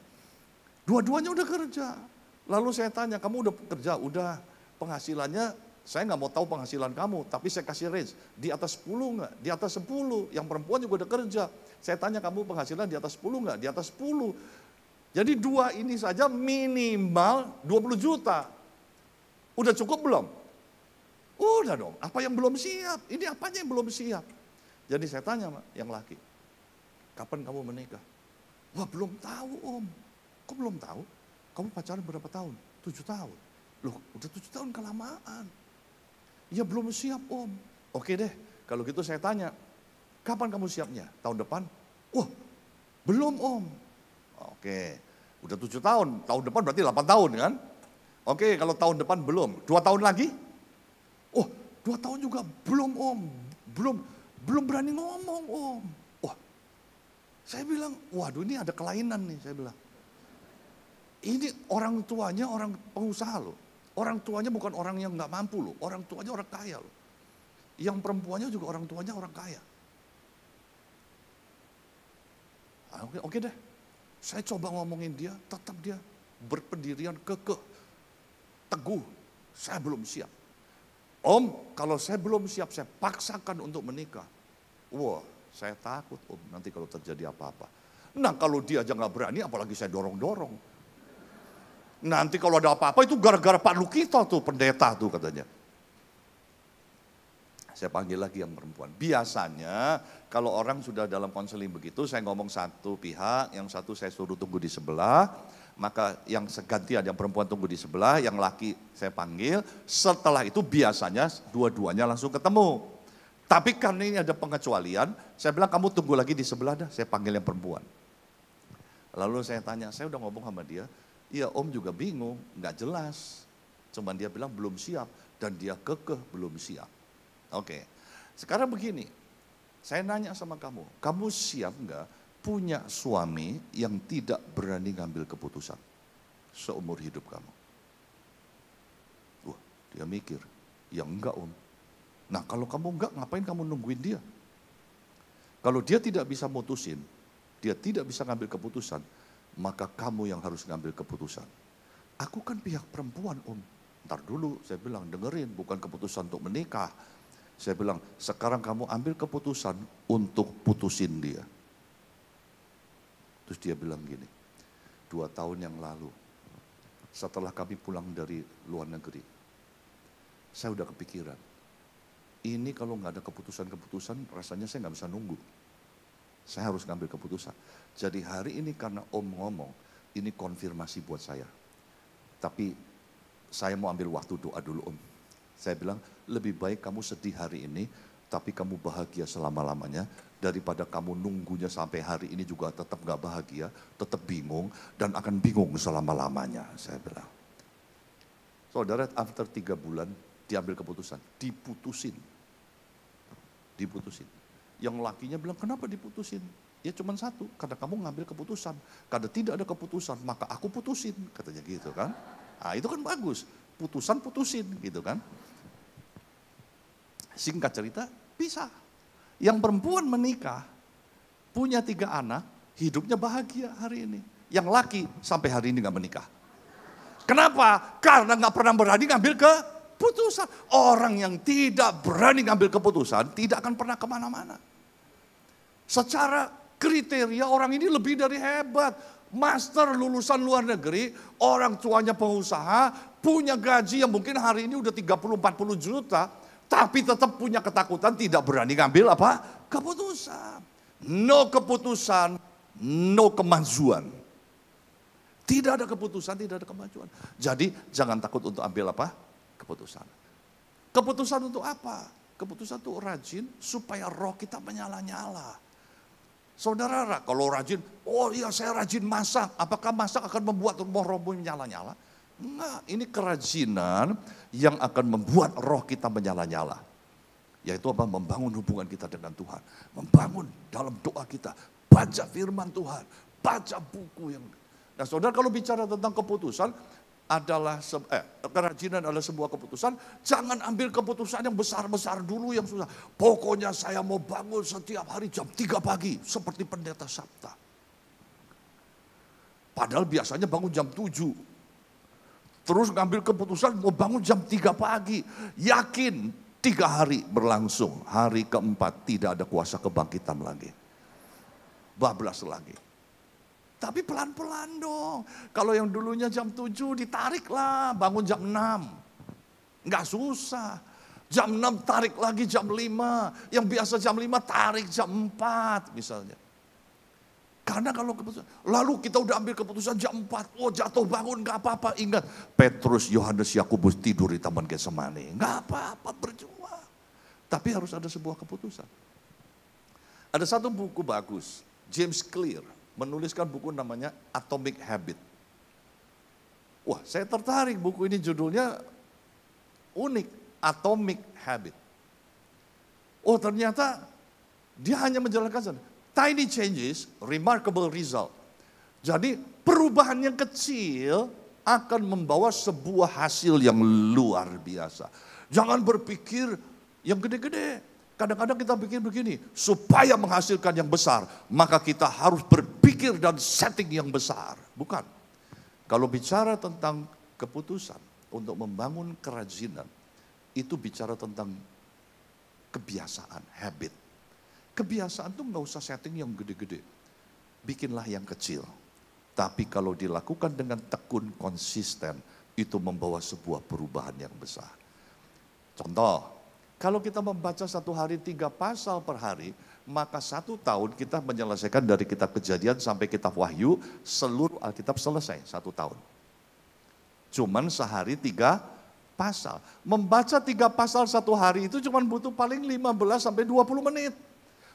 Dua-duanya udah kerja. Lalu saya tanya kamu udah kerja? Udah. Penghasilannya saya nggak mau tahu penghasilan kamu, tapi saya kasih range di atas 10 nggak? Di atas 10. Yang perempuan juga udah kerja. Saya tanya kamu penghasilan di atas 10 nggak? Di atas 10. Jadi dua ini saja minimal 20 juta. Udah cukup belum? Udah dong, apa yang belum siap? Ini apanya yang belum siap? Jadi saya tanya yang laki, kapan kamu menikah? Wah belum tahu om. Kok belum tahu? Kamu pacaran berapa tahun? Tujuh tahun. Loh udah tujuh tahun kelamaan. Ya belum siap om. Oke deh, kalau gitu saya tanya, kapan kamu siapnya? Tahun depan? Wah belum om. Oke, udah tujuh tahun. Tahun depan berarti delapan tahun kan? Oke, kalau tahun depan belum. Dua tahun lagi? Dua tahun juga belum om, belum belum berani ngomong om. Wah, saya bilang, waduh ini ada kelainan nih, saya bilang. Ini orang tuanya orang pengusaha loh. Orang tuanya bukan orang yang nggak mampu loh, orang tuanya orang kaya loh. Yang perempuannya juga orang tuanya orang kaya. Ah, oke, oke deh. Saya coba ngomongin dia, tetap dia berpendirian kekeh, teguh. Saya belum siap. Om, kalau saya belum siap, saya paksakan untuk menikah. Wah, saya takut om, nanti kalau terjadi apa-apa. Nah kalau dia aja nggak berani, apalagi saya dorong-dorong. Nanti kalau ada apa-apa itu gara-gara Pak Lukito tuh, pendeta tuh katanya. Saya panggil lagi yang perempuan. Biasanya kalau orang sudah dalam konseling begitu, saya ngomong satu pihak, yang satu saya suruh tunggu di sebelah, maka yang segantian yang perempuan tunggu di sebelah, yang laki saya panggil. Setelah itu biasanya dua-duanya langsung ketemu. Tapi karena ini ada pengecualian, saya bilang kamu tunggu lagi di sebelah dah, saya panggil yang perempuan. Lalu saya tanya, saya udah ngomong sama dia, iya om juga bingung, nggak jelas. Cuman dia bilang belum siap, dan dia kekeh belum siap. Oke, sekarang begini, saya nanya sama kamu, kamu siap nggak punya suami yang tidak berani ngambil keputusan. seumur hidup kamu. Wah, dia mikir, ya enggak om. Nah kalau kamu enggak, ngapain kamu nungguin dia? Kalau dia tidak bisa mutusin, dia tidak bisa ngambil keputusan, maka kamu yang harus ngambil keputusan. Aku kan pihak perempuan om. Ntar dulu saya bilang dengerin bukan keputusan untuk menikah. Saya bilang sekarang kamu ambil keputusan untuk putusin dia. Terus dia bilang gini, dua tahun yang lalu setelah kami pulang dari luar negeri, saya udah kepikiran. Ini kalau nggak ada keputusan-keputusan, rasanya saya nggak bisa nunggu. Saya harus ngambil keputusan. Jadi hari ini karena Om ngomong, ini konfirmasi buat saya. Tapi saya mau ambil waktu doa dulu Om. Saya bilang, lebih baik kamu sedih hari ini, tapi kamu bahagia selama-lamanya, daripada kamu nunggunya sampai hari ini juga tetap nggak bahagia, tetap bingung, dan akan bingung selama-lamanya, saya bilang. Saudara, after tiga bulan, diambil keputusan, diputusin. Diputusin. Yang lakinya bilang, kenapa diputusin? Ya cuma satu, karena kamu ngambil keputusan. Karena tidak ada keputusan, maka aku putusin, katanya gitu kan. Nah itu kan bagus, putusan putusin gitu kan. Singkat cerita, bisa. Yang perempuan menikah, punya tiga anak, hidupnya bahagia hari ini. Yang laki sampai hari ini nggak menikah. Kenapa? Karena nggak pernah berani ngambil keputusan. Orang yang tidak berani ngambil keputusan tidak akan pernah ke mana-mana. Secara kriteria orang ini lebih dari hebat. Master lulusan luar negeri, orang tuanya pengusaha, punya gaji yang mungkin hari ini udah 30-40 juta, tapi tetap punya ketakutan tidak berani ngambil apa? Keputusan. No keputusan, no kemajuan. Tidak ada keputusan, tidak ada kemajuan. Jadi jangan takut untuk ambil apa? Keputusan. Keputusan untuk apa? Keputusan untuk rajin supaya roh kita menyala-nyala. Saudara, kalau rajin, oh iya saya rajin masak. Apakah masak akan membuat roh-rohmu menyala-nyala? Enggak, ini kerajinan yang akan membuat roh kita menyala-nyala. Yaitu apa? Membangun hubungan kita dengan Tuhan. Membangun dalam doa kita. Baca firman Tuhan. Baca buku yang... Nah saudara kalau bicara tentang keputusan, adalah eh, kerajinan adalah sebuah keputusan. Jangan ambil keputusan yang besar-besar dulu yang susah. Pokoknya saya mau bangun setiap hari jam 3 pagi seperti pendeta Sabta. Padahal biasanya bangun jam 7. Terus ngambil keputusan mau bangun jam 3 pagi. Yakin tiga hari berlangsung. Hari keempat tidak ada kuasa kebangkitan lagi. Bablas lagi. Tapi pelan-pelan dong. Kalau yang dulunya jam 7 ditarik lah, bangun jam 6. Enggak susah. Jam 6 tarik lagi jam 5. Yang biasa jam 5 tarik jam 4 misalnya. Karena kalau keputusan, lalu kita udah ambil keputusan jam 4, oh jatuh bangun nggak apa-apa. Ingat, Petrus, Yohanes, Yakobus tidur di Taman Getsemani. Nggak apa-apa, berjuang. Tapi harus ada sebuah keputusan. Ada satu buku bagus, James Clear menuliskan buku namanya Atomic Habit. Wah, saya tertarik buku ini judulnya unik, Atomic Habit. Oh, ternyata dia hanya menjelaskan tiny changes, remarkable result. Jadi perubahan yang kecil akan membawa sebuah hasil yang luar biasa. Jangan berpikir yang gede-gede. Kadang-kadang kita pikir begini, supaya menghasilkan yang besar, maka kita harus berpikir dan setting yang besar. Bukan. Kalau bicara tentang keputusan untuk membangun kerajinan, itu bicara tentang kebiasaan, habit. Kebiasaan tuh nggak usah setting yang gede-gede. Bikinlah yang kecil. Tapi kalau dilakukan dengan tekun konsisten, itu membawa sebuah perubahan yang besar. Contoh, kalau kita membaca satu hari tiga pasal per hari, maka satu tahun kita menyelesaikan dari kitab kejadian sampai kitab wahyu, seluruh Alkitab selesai satu tahun. Cuman sehari tiga pasal. Membaca tiga pasal satu hari itu cuma butuh paling 15 sampai 20 menit.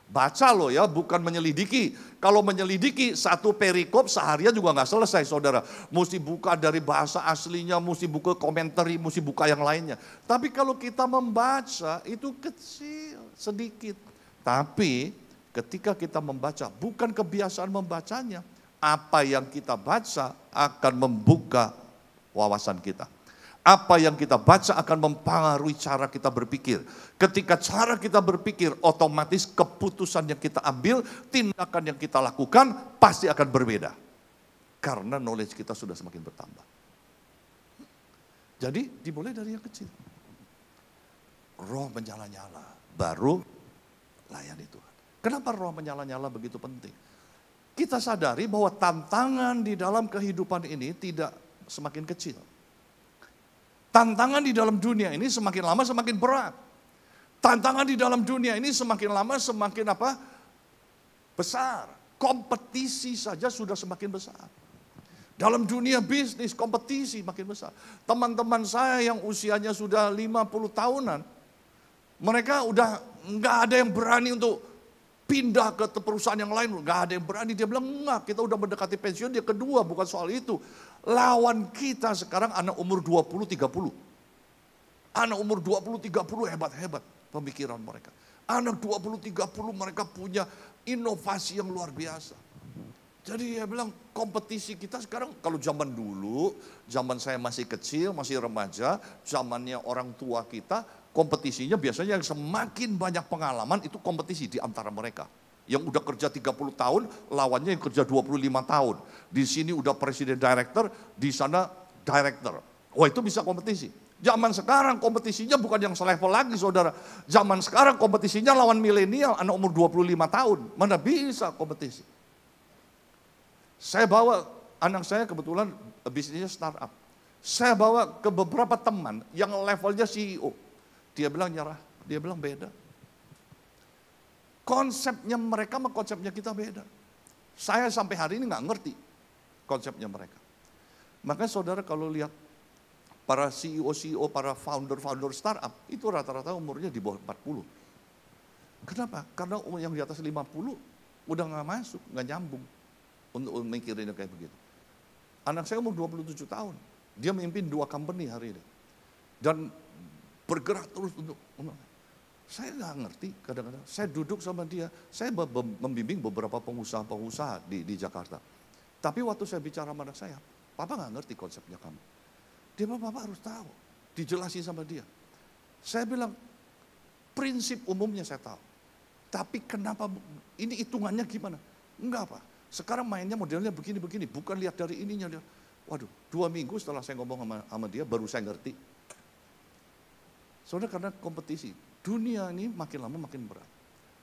Baca loh ya, bukan menyelidiki. Kalau menyelidiki satu perikop seharian juga nggak selesai saudara. Mesti buka dari bahasa aslinya, mesti buka komentari, mesti buka yang lainnya. Tapi kalau kita membaca itu kecil, sedikit. Tapi ketika kita membaca, bukan kebiasaan membacanya, Apa yang kita baca akan membuka wawasan kita. Apa yang kita baca akan mempengaruhi cara kita berpikir. Ketika cara kita berpikir, otomatis keputusan yang kita ambil, tindakan yang kita lakukan pasti akan berbeda. Karena knowledge kita sudah semakin bertambah. Jadi dimulai dari yang kecil. Roh menyala-nyala, baru layani Tuhan. Kenapa roh menyala-nyala begitu penting? Kita sadari bahwa tantangan di dalam kehidupan ini tidak semakin kecil Tantangan di dalam dunia ini semakin lama semakin berat. Tantangan di dalam dunia ini semakin lama semakin apa? Besar. Kompetisi saja sudah semakin besar. Dalam dunia bisnis kompetisi makin besar. Teman-teman saya yang usianya sudah 50 tahunan, mereka udah nggak ada yang berani untuk pindah ke perusahaan yang lain, nggak ada yang berani. Dia bilang enggak, kita udah mendekati pensiun, dia kedua, bukan soal itu. Lawan kita sekarang anak umur 20-30. Anak umur 20-30 hebat-hebat pemikiran mereka. Anak 20-30 mereka punya inovasi yang luar biasa. Jadi dia bilang kompetisi kita sekarang kalau zaman dulu, zaman saya masih kecil, masih remaja, zamannya orang tua kita, kompetisinya biasanya yang semakin banyak pengalaman itu kompetisi di antara mereka. Yang udah kerja 30 tahun, lawannya yang kerja 25 tahun. Di sini udah presiden director, di sana director. Wah itu bisa kompetisi. Zaman sekarang kompetisinya bukan yang selevel lagi saudara. Zaman sekarang kompetisinya lawan milenial, anak umur 25 tahun. Mana bisa kompetisi. Saya bawa anak saya kebetulan bisnisnya startup. Saya bawa ke beberapa teman yang levelnya CEO. Dia bilang nyerah, dia bilang beda. Konsepnya mereka sama konsepnya kita beda. Saya sampai hari ini nggak ngerti konsepnya mereka. Makanya saudara kalau lihat para CEO-CEO, para founder-founder startup, itu rata-rata umurnya di bawah 40. Kenapa? Karena umur yang di atas 50 udah nggak masuk, nggak nyambung untuk mikirin kayak begitu. Anak saya umur 27 tahun, dia memimpin dua company hari ini. Dan bergerak terus untuk saya nggak ngerti kadang-kadang. Saya duduk sama dia, saya membimbing beberapa pengusaha-pengusaha di, di Jakarta. Tapi waktu saya bicara sama anak saya, Papa nggak ngerti konsepnya kamu. Dia bilang, Papa harus tahu. Dijelasin sama dia. Saya bilang, prinsip umumnya saya tahu. Tapi kenapa, ini hitungannya gimana? Enggak Pak, sekarang mainnya modelnya begini-begini, bukan lihat dari ininya. Dia, waduh, dua minggu setelah saya ngomong sama, sama dia, baru saya ngerti. Soalnya karena kompetisi, dunia ini makin lama makin berat.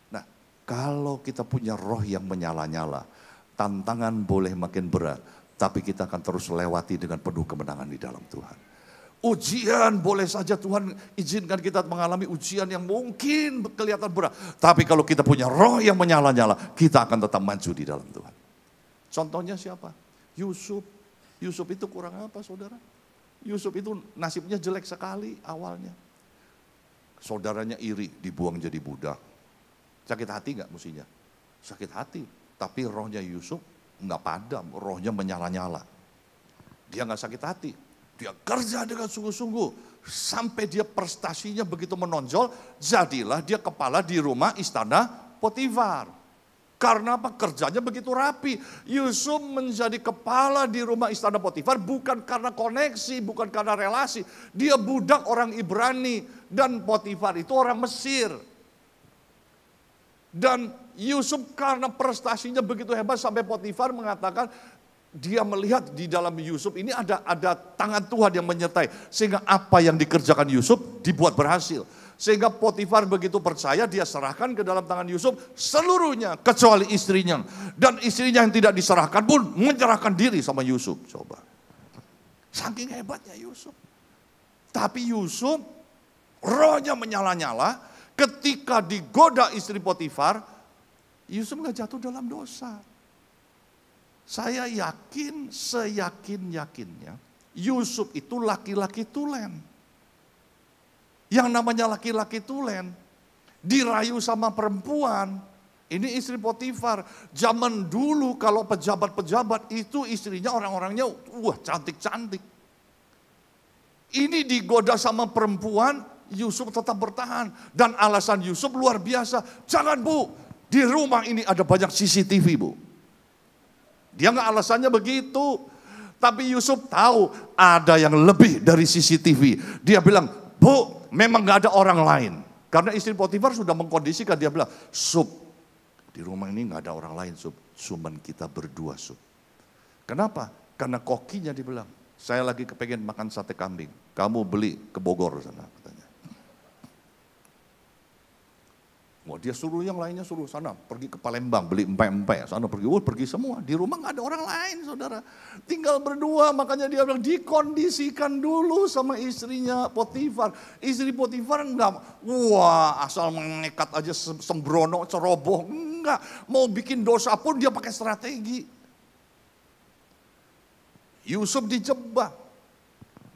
Nah, kalau kita punya roh yang menyala-nyala, tantangan boleh makin berat, tapi kita akan terus lewati dengan penuh kemenangan di dalam Tuhan. Ujian boleh saja Tuhan izinkan kita mengalami ujian yang mungkin kelihatan berat. Tapi kalau kita punya roh yang menyala-nyala, kita akan tetap maju di dalam Tuhan. Contohnya siapa? Yusuf. Yusuf itu kurang apa saudara? Yusuf itu nasibnya jelek sekali awalnya saudaranya iri, dibuang jadi budak. Sakit hati nggak musinya? Sakit hati. Tapi rohnya Yusuf nggak padam, rohnya menyala-nyala. Dia nggak sakit hati. Dia kerja dengan sungguh-sungguh. Sampai dia prestasinya begitu menonjol, jadilah dia kepala di rumah istana Potifar. Karena apa? Kerjanya begitu rapi. Yusuf menjadi kepala di rumah istana Potifar bukan karena koneksi, bukan karena relasi. Dia budak orang Ibrani dan Potifar itu orang Mesir. Dan Yusuf karena prestasinya begitu hebat sampai Potifar mengatakan dia melihat di dalam Yusuf ini ada ada tangan Tuhan yang menyertai sehingga apa yang dikerjakan Yusuf dibuat berhasil. Sehingga Potifar begitu percaya dia serahkan ke dalam tangan Yusuf seluruhnya kecuali istrinya. Dan istrinya yang tidak diserahkan pun menyerahkan diri sama Yusuf. Coba. Saking hebatnya Yusuf. Tapi Yusuf rohnya menyala-nyala ketika digoda istri Potifar, Yusuf nggak jatuh dalam dosa. Saya yakin, seyakin-yakinnya, Yusuf itu laki-laki tulen. Yang namanya laki-laki tulen, dirayu sama perempuan. Ini istri Potifar. Zaman dulu kalau pejabat-pejabat itu istrinya orang-orangnya wah cantik-cantik. Ini digoda sama perempuan, Yusuf tetap bertahan. Dan alasan Yusuf luar biasa. Jangan bu, di rumah ini ada banyak CCTV bu. Dia nggak alasannya begitu. Tapi Yusuf tahu ada yang lebih dari CCTV. Dia bilang, bu memang nggak ada orang lain. Karena istri Potifar sudah mengkondisikan, dia bilang, Sup, di rumah ini nggak ada orang lain, Sup. Cuman kita berdua, Sup. Kenapa? Karena kokinya dibilang, saya lagi kepengen makan sate kambing. Kamu beli ke Bogor sana, Wah dia suruh yang lainnya suruh sana pergi ke Palembang beli empek-empek sana pergi, oh pergi semua. Di rumah nggak ada orang lain saudara, tinggal berdua makanya dia bilang dikondisikan dulu sama istrinya Potifar, istri Potifar enggak, wah asal mengikat aja sembrono ceroboh enggak, mau bikin dosa pun dia pakai strategi. Yusuf dijebak,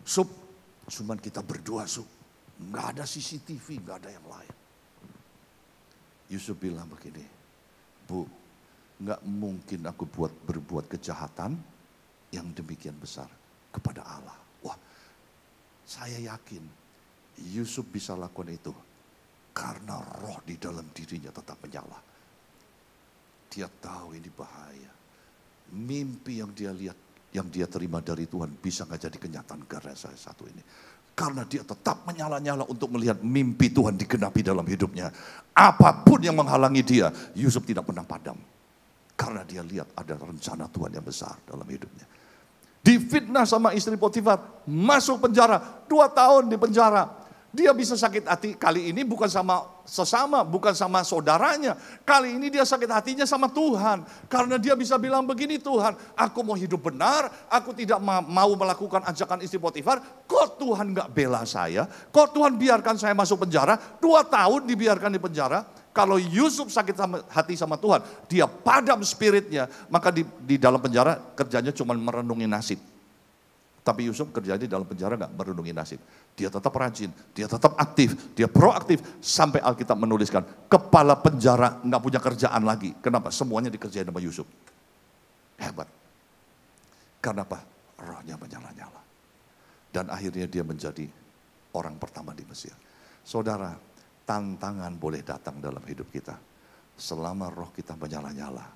sup, cuman kita berdua sup, nggak ada CCTV, nggak ada yang lain. Yusuf bilang begini, Bu, nggak mungkin aku buat berbuat kejahatan yang demikian besar kepada Allah. Wah, saya yakin Yusuf bisa lakukan itu karena roh di dalam dirinya tetap menyala. Dia tahu ini bahaya. Mimpi yang dia lihat, yang dia terima dari Tuhan bisa nggak jadi kenyataan karena saya satu ini. Karena dia tetap menyala-nyala untuk melihat mimpi Tuhan digenapi dalam hidupnya. Apa pun yang menghalangi dia, Yusuf tidak pernah padam. Karena dia lihat ada rencana Tuhan yang besar dalam hidupnya. Difitnah sama istri Potifar, masuk penjara, dua tahun di penjara. Dia bisa sakit hati kali ini bukan sama sesama, bukan sama saudaranya. Kali ini dia sakit hatinya sama Tuhan. Karena dia bisa bilang begini Tuhan, aku mau hidup benar, aku tidak mau melakukan ajakan istri Potifar. Kok Tuhan gak bela saya? Kok Tuhan biarkan saya masuk penjara? Dua tahun dibiarkan di penjara. Kalau Yusuf sakit sama, hati sama Tuhan, dia padam spiritnya. Maka di, di dalam penjara kerjanya cuma merenungi nasib. Tapi Yusuf kerja di dalam penjara nggak merenungi nasib. Dia tetap rajin, dia tetap aktif, dia proaktif. Sampai Alkitab menuliskan, kepala penjara nggak punya kerjaan lagi. Kenapa? Semuanya dikerjain sama Yusuf. Hebat. Karena apa? Rohnya menyala-nyala. Dan akhirnya dia menjadi orang pertama di Mesir. Saudara, tantangan boleh datang dalam hidup kita. Selama roh kita menyala-nyala,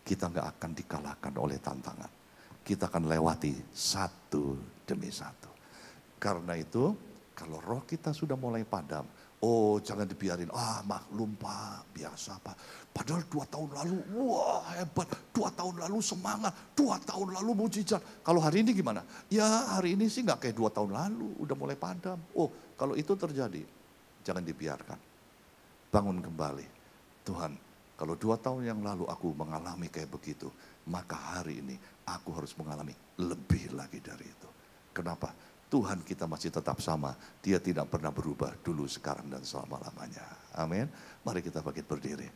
kita nggak akan dikalahkan oleh tantangan kita akan lewati satu demi satu. Karena itu, kalau roh kita sudah mulai padam, oh jangan dibiarin, ah maklum pak, biasa pak. Padahal dua tahun lalu, wah hebat, dua tahun lalu semangat, dua tahun lalu mujizat. Kalau hari ini gimana? Ya hari ini sih nggak kayak dua tahun lalu, udah mulai padam. Oh kalau itu terjadi, jangan dibiarkan. Bangun kembali. Tuhan, kalau dua tahun yang lalu aku mengalami kayak begitu, maka hari ini aku harus mengalami lebih lagi dari itu. Kenapa? Tuhan kita masih tetap sama. Dia tidak pernah berubah dulu, sekarang, dan selama-lamanya. Amin. Mari kita bangkit berdiri.